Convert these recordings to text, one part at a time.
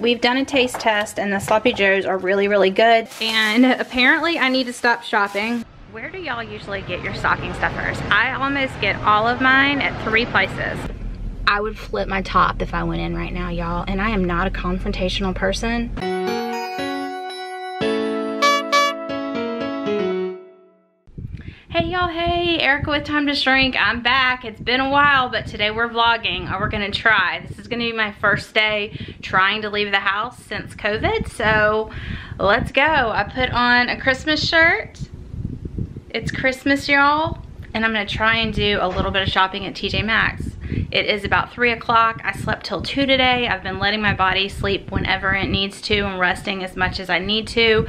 We've done a taste test and the Sloppy Joes are really, really good. And apparently I need to stop shopping. Where do y'all usually get your stocking stuffers? I almost get all of mine at three places. I would flip my top if I went in right now, y'all. And I am not a confrontational person. Hey y'all, hey, Erika with Time to Shrink. I'm back. It's been a while, but today we're vlogging or we're gonna try. This is gonna be my first day trying to leave the house since COVID, so let's go. I put on a Christmas shirt. It's Christmas, y'all, and I'm gonna try and do a little bit of shopping at TJ Maxx. It is about three o'clock. I slept till two today. I've been letting my body sleep whenever it needs to and resting as much as I need to.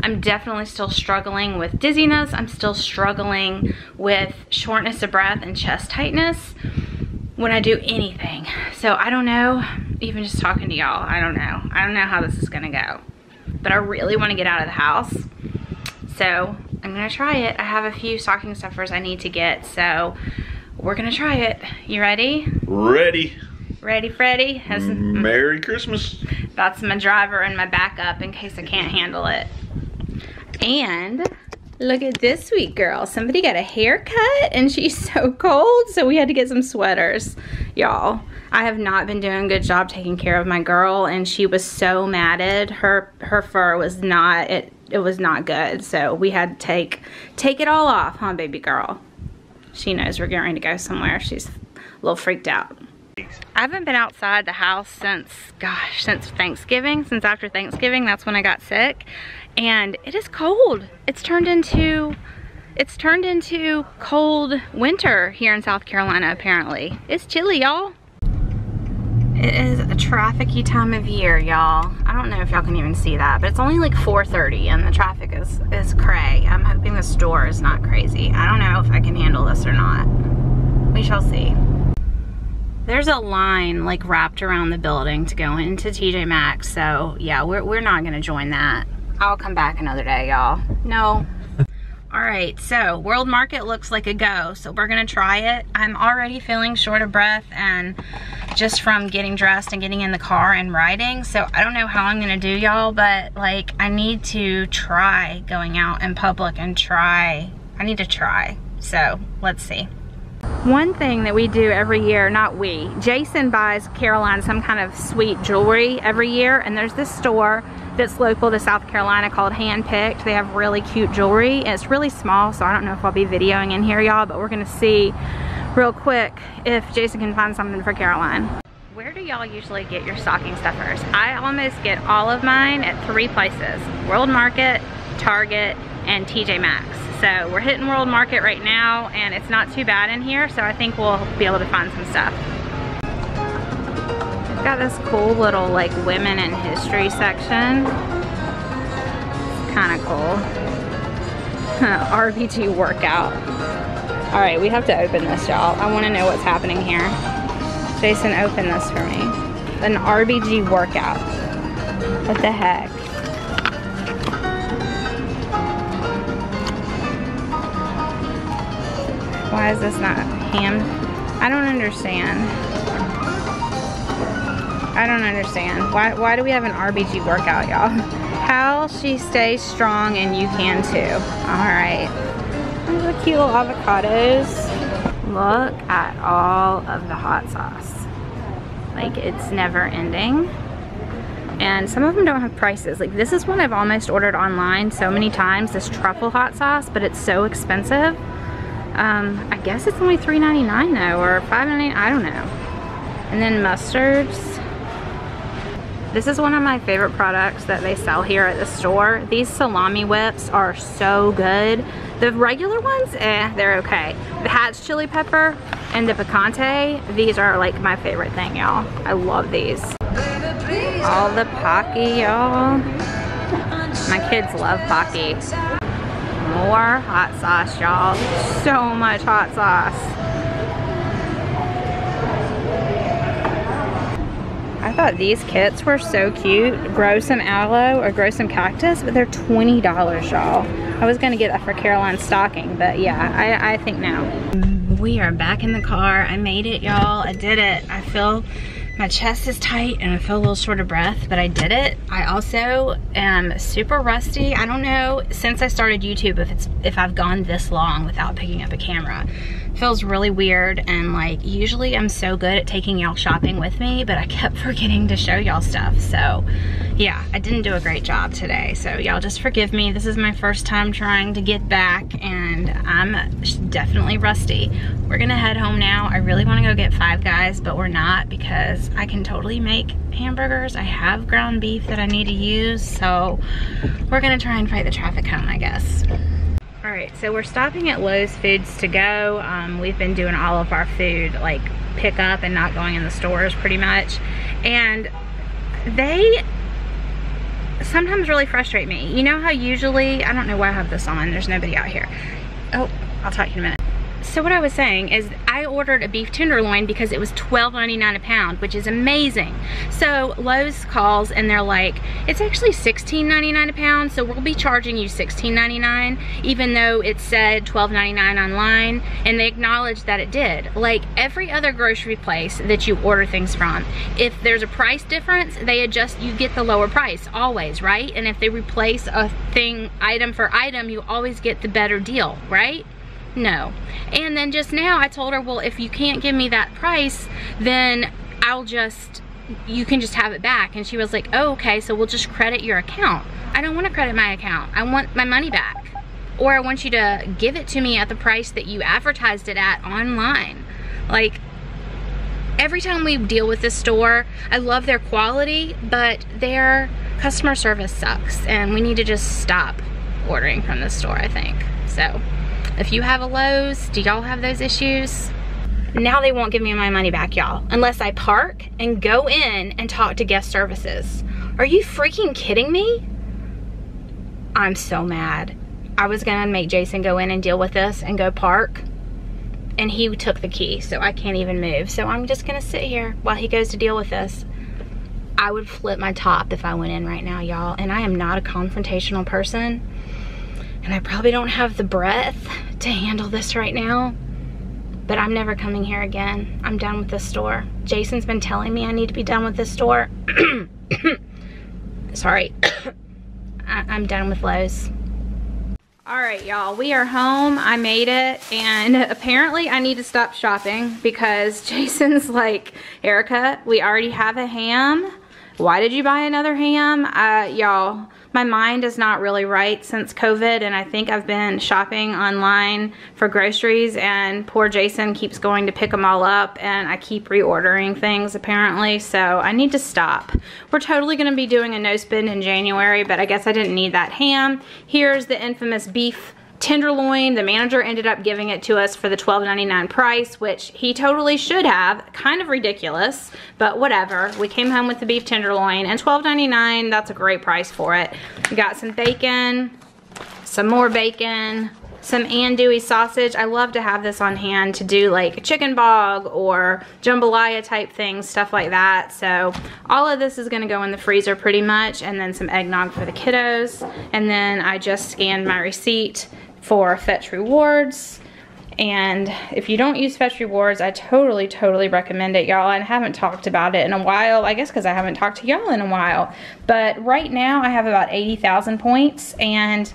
I'm definitely still struggling with dizziness. I'm still struggling with shortness of breath and chest tightness when I do anything. So I don't know, even just talking to y'all, I don't know. I don't know how this is gonna go. But I really wanna get out of the house. So I'm gonna try it. I have a few stocking stuffers I need to get, so we're gonna try it. You ready? Ready. Ready, Freddy? Has, Merry Christmas. that's my driver and my backup in case I can't handle it. And look at this sweet girl. Somebody got a haircut and she's so cold, so we had to get some sweaters. Y'all, I have not been doing a good job taking care of my girl and she was so matted. Her her fur was not it it was not good. So we had to take take it all off, huh, baby girl? She knows we're ready to go somewhere. She's a little freaked out. I haven't been outside the house since, gosh, since Thanksgiving, since after Thanksgiving. That's when I got sick. And it is cold. It's turned into, it's turned into cold winter here in South Carolina, apparently. It's chilly, y'all. It is a trafficy time of year, y'all. I don't know if y'all can even see that, but it's only like 4.30 and the traffic is, is cray. I'm hoping the store is not crazy. I don't know if I can handle this or not. We shall see. There's a line like wrapped around the building to go into TJ Maxx, so yeah, we're, we're not gonna join that. I'll come back another day, y'all. No. All right, so World Market looks like a go, so we're gonna try it. I'm already feeling short of breath and just from getting dressed and getting in the car and riding, so I don't know how I'm gonna do y'all, but like I need to try going out in public and try, I need to try, so let's see. One thing that we do every year, not we, Jason buys Caroline some kind of sweet jewelry every year and there's this store that's local to South Carolina called Handpicked. They have really cute jewelry. It's really small so I don't know if I'll be videoing in here y'all but we're gonna see real quick if Jason can find something for Caroline. Where do y'all usually get your stocking stuffers? I almost get all of mine at three places. World Market, Target, and TJ Maxx. So we're hitting World Market right now and it's not too bad in here so I think we'll be able to find some stuff. It's got this cool little like women in history section. Kind of cool. RBG workout. All right, we have to open this y'all. I wanna know what's happening here. Jason, open this for me. An RBG workout. What the heck? Why is this not ham? I don't understand. I don't understand. Why, why do we have an RBG workout, y'all? How she stays strong and you can too. All right. There's the cute little avocados. Look at all of the hot sauce. Like it's never ending. And some of them don't have prices. Like this is one I've almost ordered online so many times, this truffle hot sauce, but it's so expensive. Um, I guess it's only $3.99 though, or $5.99, I don't know. And then mustards. This is one of my favorite products that they sell here at the store. These salami whips are so good. The regular ones, eh, they're okay. The Hatch chili pepper and the picante, these are like my favorite thing, y'all. I love these. All the Pocky, y'all. My kids love Pocky. More hot sauce, y'all. So much hot sauce. I thought these kits were so cute. Grow some aloe or grow some cactus, but they're $20, y'all. I was gonna get that for Caroline's stocking, but yeah, I, I think now. We are back in the car. I made it, y'all. I did it. I feel My chest is tight and I feel a little short of breath, but I did it. I also am super rusty. I don't know since I started YouTube if it's if I've gone this long without picking up a camera. It feels really weird and like usually I'm so good at taking y'all shopping with me, but I kept forgetting to show y'all stuff. So yeah, I didn't do a great job today. So y'all just forgive me. This is my first time trying to get back and I'm definitely rusty. We're gonna head home now. I really wanna go get Five Guys, but we're not because I can totally make hamburgers. I have ground beef that I need to use. So we're gonna try and fight the traffic home, I guess. All right, so we're stopping at Lowe's Foods to go. Um, we've been doing all of our food like pick up and not going in the stores pretty much. And they sometimes really frustrate me. You know how usually, I don't know why I have this on, there's nobody out here. Oh, I'll talk to you in a minute. So what I was saying is I ordered a beef tenderloin because it was $12.99 a pound, which is amazing. So Lowe's calls and they're like, it's actually $16.99 a pound, so we'll be charging you $16.99, even though it said $12.99 online, and they acknowledged that it did. Like every other grocery place that you order things from, if there's a price difference, they adjust, you get the lower price, always, right? And if they replace a thing, item for item, you always get the better deal, right? No. And then just now I told her, well, if you can't give me that price, then I'll just, you can just have it back. And she was like, oh, okay, so we'll just credit your account. I don't want to credit my account. I want my money back. Or I want you to give it to me at the price that you advertised it at online. Like, every time we deal with this store, I love their quality, but their customer service sucks. And we need to just stop ordering from this store, I think. So, if you have a Lowe's, do y'all have those issues? Now they won't give me my money back, y'all, unless I park and go in and talk to guest services. Are you freaking kidding me? I'm so mad. I was gonna make Jason go in and deal with this and go park, and he took the key, so I can't even move. So I'm just gonna sit here while he goes to deal with this. I would flip my top if I went in right now, y'all, and I am not a confrontational person and I probably don't have the breath to handle this right now, but I'm never coming here again. I'm done with this store. Jason's been telling me I need to be done with this store. Sorry. I I'm done with Lowe's. All right, y'all, we are home. I made it, and apparently I need to stop shopping because Jason's like, Erika, we already have a ham. Why did you buy another ham? Uh, y'all, my mind is not really right since COVID and I think I've been shopping online for groceries and poor Jason keeps going to pick them all up and I keep reordering things apparently so I need to stop. We're totally going to be doing a no spend in January but I guess I didn't need that ham. Here's the infamous beef tenderloin. The manager ended up giving it to us for the $12.99 price, which he totally should have. Kind of ridiculous, but whatever. We came home with the beef tenderloin and $12.99, that's a great price for it. We got some bacon, some more bacon, some andouille sausage. I love to have this on hand to do like chicken bog or jambalaya type things, stuff like that. So all of this is gonna go in the freezer pretty much and then some eggnog for the kiddos. And then I just scanned my receipt for Fetch Rewards. And if you don't use Fetch Rewards, I totally, totally recommend it, y'all. I haven't talked about it in a while, I guess because I haven't talked to y'all in a while. But right now I have about 80,000 points and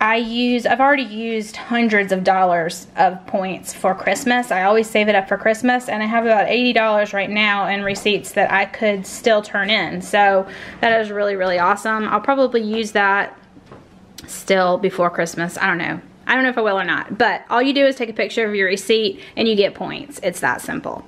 I use, I've already used hundreds of dollars of points for Christmas. I always save it up for Christmas and I have about $80 right now in receipts that I could still turn in. So that is really, really awesome. I'll probably use that still before Christmas. I don't know. I don't know if I will or not. But all you do is take a picture of your receipt and you get points. It's that simple.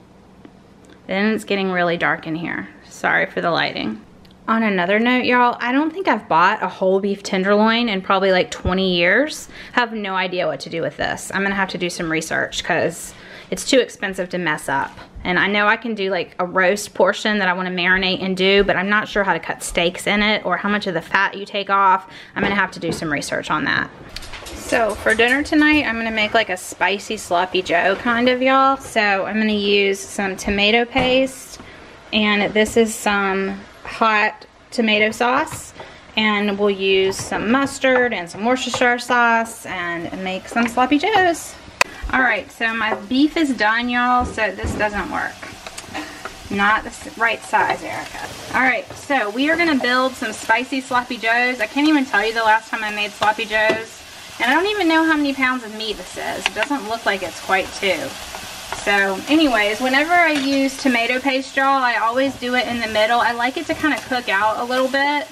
Then it's getting really dark in here. Sorry for the lighting. On another note, y'all, I don't think I've bought a whole beef tenderloin in probably like 20 years. Have no idea what to do with this. I'm gonna have to do some research because it's too expensive to mess up. And I know I can do like a roast portion that I wanna marinate and do, but I'm not sure how to cut steaks in it or how much of the fat you take off. I'm gonna have to do some research on that. So for dinner tonight, I'm gonna make like a spicy sloppy joe kind of y'all. So I'm gonna use some tomato paste and this is some hot tomato sauce and we'll use some mustard and some Worcestershire sauce and make some sloppy joes. All right, so my beef is done, y'all, so this doesn't work. Not the right size, Erika. All right, so we are gonna build some spicy sloppy joes. I can't even tell you the last time I made sloppy joes. And I don't even know how many pounds of meat this is. It doesn't look like it's quite two. So anyways, whenever I use tomato paste, y'all, I always do it in the middle. I like it to kind of cook out a little bit.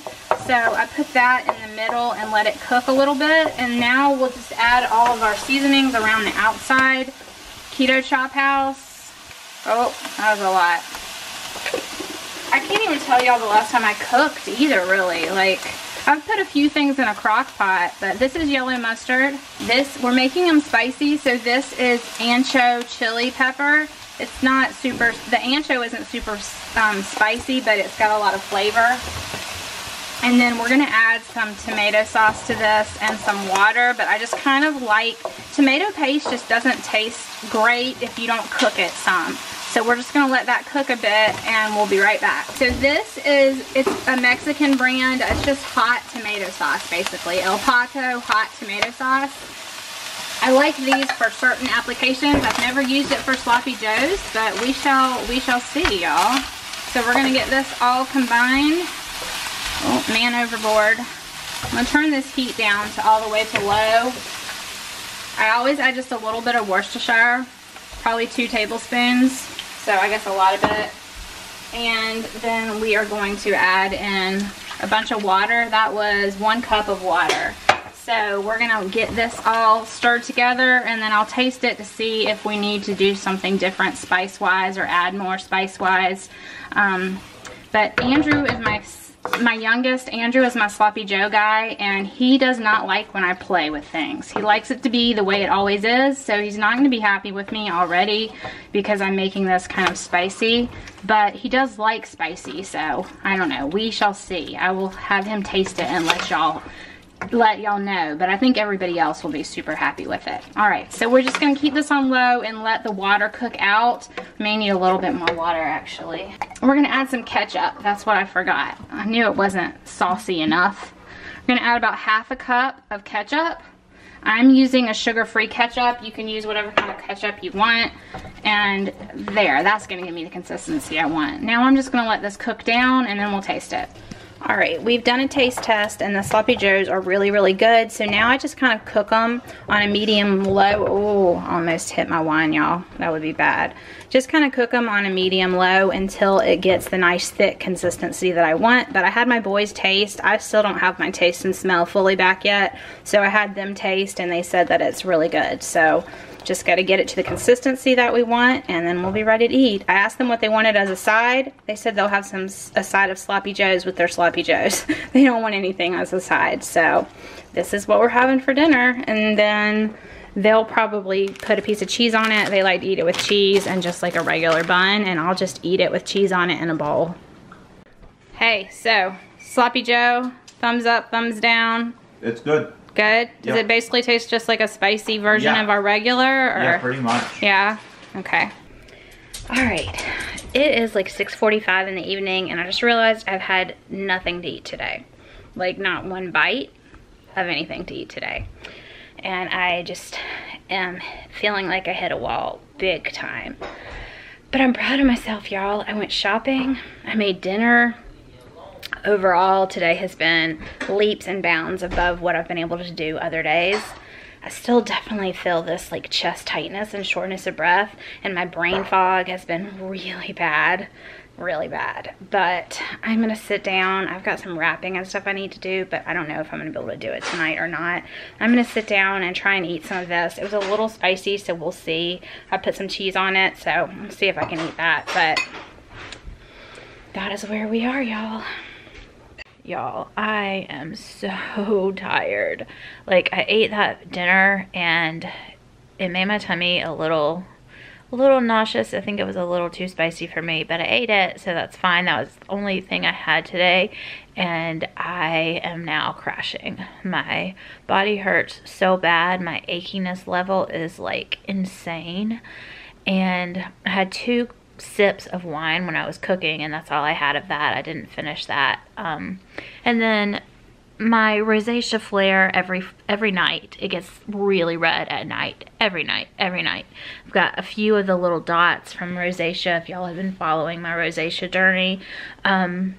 So I put that in the middle and let it cook a little bit. And now we'll just add all of our seasonings around the outside. Keto Chop House. Oh, that was a lot. I can't even tell y'all the last time I cooked either, really. Like, I've put a few things in a crock pot, but this is yellow mustard. This, we're making them spicy, so this is ancho chili pepper. It's not super, the ancho isn't super um, spicy, but it's got a lot of flavor. And then we're gonna add some tomato sauce to this and some water, but I just kind of like, tomato paste just doesn't taste great if you don't cook it some. So we're just gonna let that cook a bit and we'll be right back. So this is, it's a Mexican brand. It's just hot tomato sauce, basically. El Pato hot tomato sauce. I like these for certain applications. I've never used it for sloppy joes, but we shall, we shall see, y'all. So we're gonna get this all combined. Oh, man overboard. I'm gonna turn this heat down to all the way to low. I always add just a little bit of Worcestershire, probably two tablespoons. So I guess a lot of it. And then we are going to add in a bunch of water. That was one cup of water. So we're gonna get this all stirred together and then I'll taste it to see if we need to do something different spice-wise or add more spice-wise. Um, but Andrew is my my youngest, Andrew, is my Sloppy Joe guy, and he does not like when I play with things. He likes it to be the way it always is, so he's not going to be happy with me already because I'm making this kind of spicy, but he does like spicy, so I don't know. We shall see. I will have him taste it and let y'all let y'all know, but I think everybody else will be super happy with it. All right, so we're just gonna keep this on low and let the water cook out. May need a little bit more water actually. We're gonna add some ketchup. That's what I forgot. I knew it wasn't saucy enough. We're gonna add about half a cup of ketchup. I'm using a sugar-free ketchup. You can use whatever kind of ketchup you want. And there, that's gonna give me the consistency I want. Now I'm just gonna let this cook down and then we'll taste it. All right, we've done a taste test and the Sloppy Joes are really, really good. So now I just kind of cook them on a medium low. Oh, almost hit my wine, y'all. That would be bad. Just kind of cook them on a medium low until it gets the nice thick consistency that I want. But I had my boys taste. I still don't have my taste and smell fully back yet. So I had them taste and they said that it's really good. So just got to get it to the consistency that we want and then we'll be ready to eat. I asked them what they wanted as a side. They said they'll have some a side of sloppy joes with their sloppy joes. they don't want anything as a side. So this is what we're having for dinner and then they'll probably put a piece of cheese on it. They like to eat it with cheese and just like a regular bun and I'll just eat it with cheese on it in a bowl. Hey, so sloppy joe, thumbs up, thumbs down. It's good. Good? Does Yep. it basically taste just like a spicy version Yeah. of our regular? Or? Yeah, pretty much. Yeah? Okay. All right. It is like 6.45 in the evening and I just realized I've had nothing to eat today. Like not one bite of anything to eat today. And I just am feeling like I hit a wall big time. But I'm proud of myself, y'all. I went shopping. I made dinner overall today has been leaps and bounds above what I've been able to do other days. I still definitely feel this like chest tightness and shortness of breath and my brain fog has been really bad, really bad. But I'm gonna sit down. I've got some wrapping and stuff I need to do, but I don't know if I'm gonna be able to do it tonight or not. I'm gonna sit down and try and eat some of this. It was a little spicy, so we'll see. I put some cheese on it, so we'll see if I can eat that. But that is where we are, y'all. Y'all, I am so tired. Like I ate that dinner and it made my tummy a little a little nauseous. I think it was a little too spicy for me, but I ate it, so that's fine. That was the only thing I had today, and I am now crashing. My body hurts so bad. My achiness level is like insane, and I had two sips of wine when I was cooking, and that's all I had of that. I didn't finish that. Um, and then my rosacea flare every every night. It gets really red at night. Every night, every night. I've got a few of the little dots from rosacea. If y'all have been following my rosacea journey, um,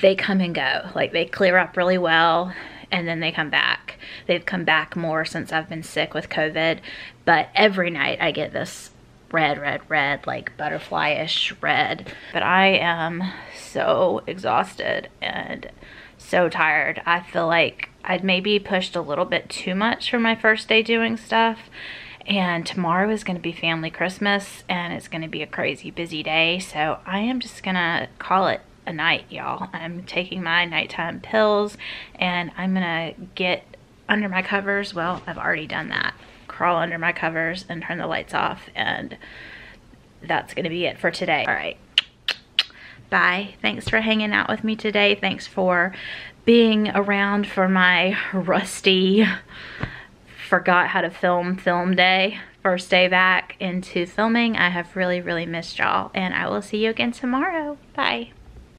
they come and go. Like they clear up really well and then they come back. They've come back more since I've been sick with COVID, but every night I get this red, red, red, like butterfly-ish red. But I am so exhausted and so tired. I feel like I'd maybe pushed a little bit too much for my first day doing stuff. And tomorrow is going to be family Christmas and it's going to be a crazy busy day. So I am just going to call it a night, y'all. I'm taking my nighttime pills and I'm gonna get under my covers. Well, I've already done that. Crawl under my covers and turn the lights off and that's gonna be it for today. All right, bye. Thanks for hanging out with me today. Thanks for being around for my rusty, forgot how to film film day first day back into filming. I have really, really missed y'all and I will see you again tomorrow. Bye.